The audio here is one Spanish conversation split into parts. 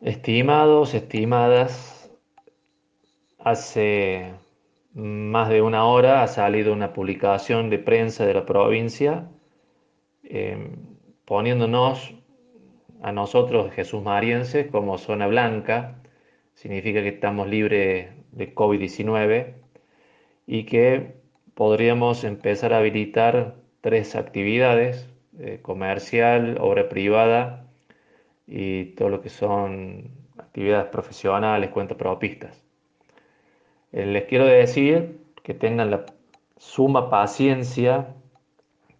Estimados, estimadas, hace más de una hora ha salido una publicación de prensa de la provincia eh, poniéndonos a nosotros, Jesús Marienses, como zona blanca, significa que estamos libres de COVID-19 y que podríamos empezar a habilitar tres actividades, eh, comercial, obra privada y todo lo que son actividades profesionales, cuentas propistas. Eh, les quiero decir que tengan la suma paciencia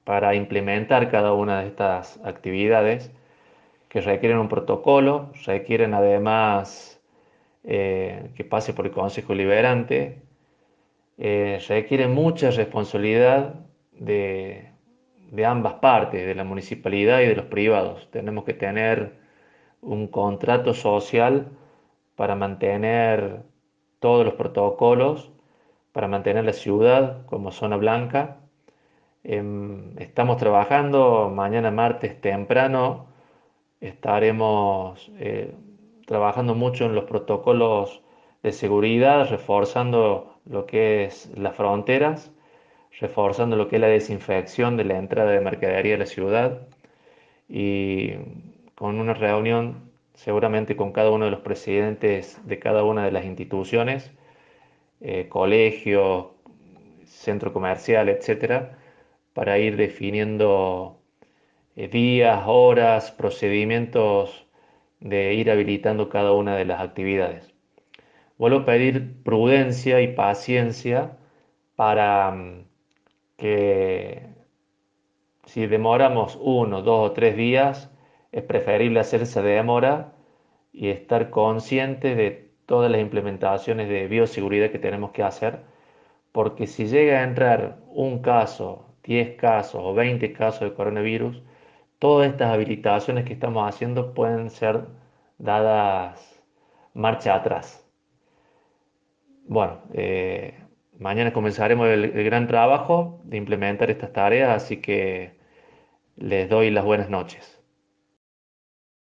para implementar cada una de estas actividades que requieren un protocolo, requieren además eh, que pase por el Consejo Liberante, eh, requieren mucha responsabilidad de, de ambas partes, de la municipalidad y de los privados. Tenemos que tener un contrato social para mantener todos los protocolos, para mantener la ciudad como zona blanca. Em, estamos trabajando, mañana martes temprano estaremos eh, trabajando mucho en los protocolos de seguridad, reforzando lo que es las fronteras, reforzando lo que es la desinfección de la entrada de mercadería de la ciudad y con una reunión seguramente con cada uno de los presidentes de cada una de las instituciones, eh, colegios, centro comercial, etcétera, para ir definiendo eh, días, horas, procedimientos de ir habilitando cada una de las actividades. Vuelvo a pedir prudencia y paciencia para mm, que si demoramos uno, dos o tres días, es preferible hacer esa demora y estar conscientes de todas las implementaciones de bioseguridad que tenemos que hacer, porque si llega a entrar un caso, 10 casos o 20 casos de coronavirus, todas estas habilitaciones que estamos haciendo pueden ser dadas marcha atrás. Bueno, eh, mañana comenzaremos el gran trabajo de implementar estas tareas, así que les doy las buenas noches.